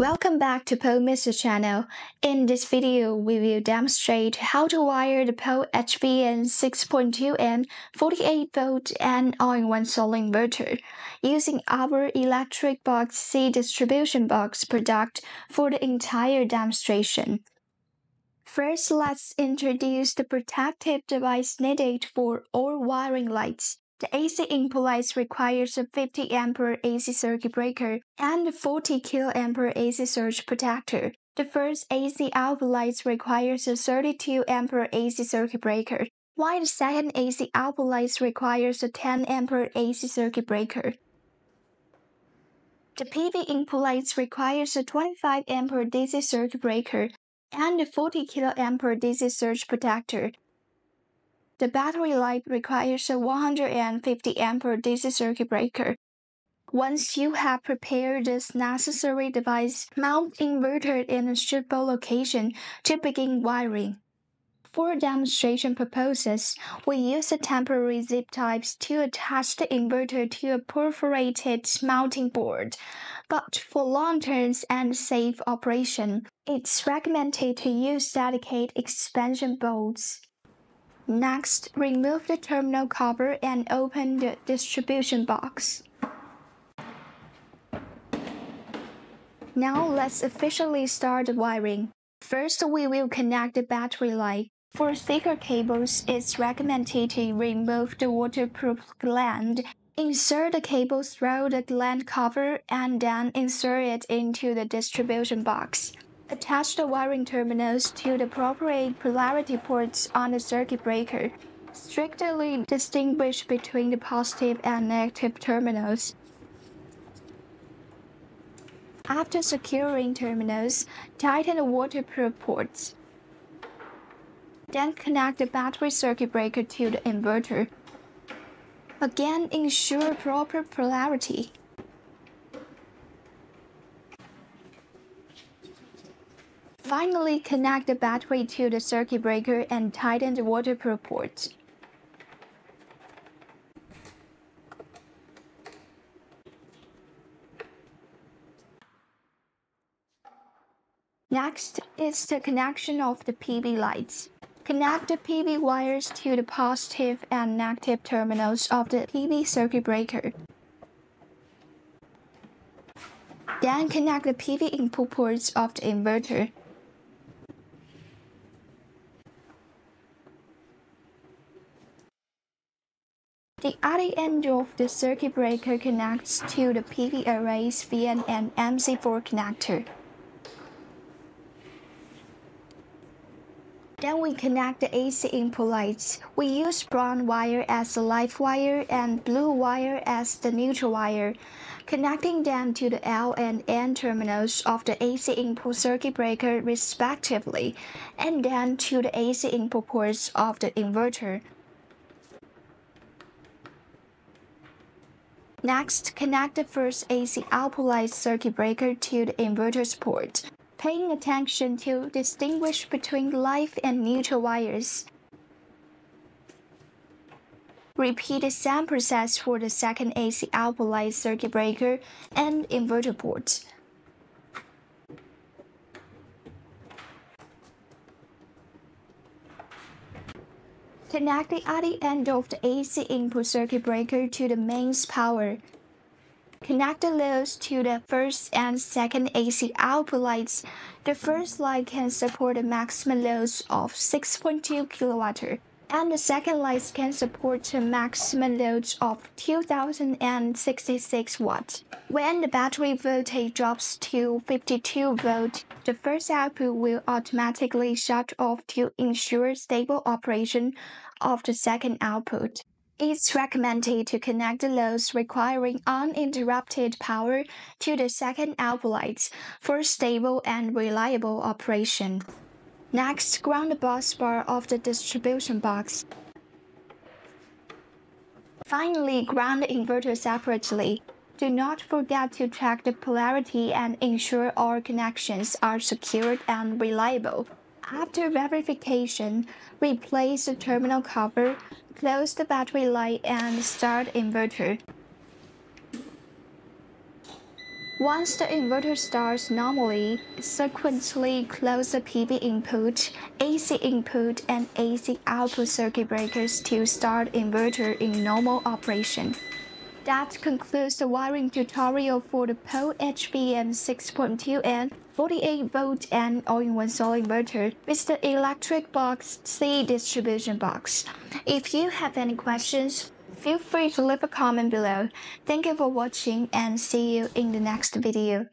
Welcome back to PowMr channel. In this video, we will demonstrate how to wire the POW-HVM 6.2M 48V and all-in-one solar inverter using our electric box C distribution box product for the entire demonstration. First, let's introduce the protective device needed for all wiring lights. The AC input light requires a 50 ampere AC circuit breaker and a 40 kiloampere AC surge protector. The first AC output light requires a 32 ampere AC circuit breaker, while the second AC output light requires a 10 ampere AC circuit breaker. The PV input light requires a 25 ampere DC circuit breaker and a 40 kiloampere DC surge protector. The battery light requires a 150 ampere DC circuit breaker. Once you have prepared this necessary device, mount inverter in a suitable location to begin wiring. For demonstration purposes, we use the temporary zip ties to attach the inverter to a perforated mounting board. But for long-term and safe operation, it's recommended to use dedicated expansion bolts. Next, remove the terminal cover and open the distribution box. Now let's officially start the wiring. First, we will connect the battery light. For thicker cables, it's recommended to remove the waterproof gland. Insert the cable through the gland cover and then insert it into the distribution box. Attach the wiring terminals to the appropriate polarity ports on the circuit breaker. Strictly distinguish between the positive and negative terminals. After securing terminals, tighten the waterproof ports. Then connect the battery circuit breaker to the inverter. Again, ensure proper polarity. Finally, connect the battery to the circuit breaker and tighten the waterproof port. Next is the connection of the PV lights. Connect the PV wires to the positive and negative terminals of the PV circuit breaker. Then connect the PV input ports of the inverter. Other end of the circuit breaker connects to the PV arrays via an MC4 connector. Then we connect the AC input lights. We use brown wire as the live wire and blue wire as the neutral wire, connecting them to the L and N terminals of the AC input circuit breaker respectively, and then to the AC input ports of the inverter. Next, connect the first AC output light circuit breaker to the inverter's port, paying attention to distinguish between live and neutral wires. Repeat the same process for the second AC output light circuit breaker and inverter port. Connect the other end of the AC input circuit breaker to the mains power. Connect the loads to the first and second AC output lights. The first light can support a maximum load of 6.2 kW, and the second light can support a maximum load of 2066 watts. When the battery voltage drops to 52 volt, the first output will automatically shut off to ensure stable operation of the second output. It's recommended to connect the loads requiring uninterrupted power to the second output lights for stable and reliable operation. Next, ground the bus bar of the distribution box. Finally, ground the inverter separately. Do not forget to check the polarity and ensure all connections are secured and reliable. After verification, replace the terminal cover, close the battery light and start inverter. Once the inverter starts normally, sequentially close the PV input, AC input, and AC output circuit breakers to start inverter in normal operation. That concludes the wiring tutorial for the POW-HVM 6.2N 48 volt and all-in-one solar inverter with the electric box C distribution box. If you have any questions, Feel free to leave a comment below. Thank you for watching and see you in the next video.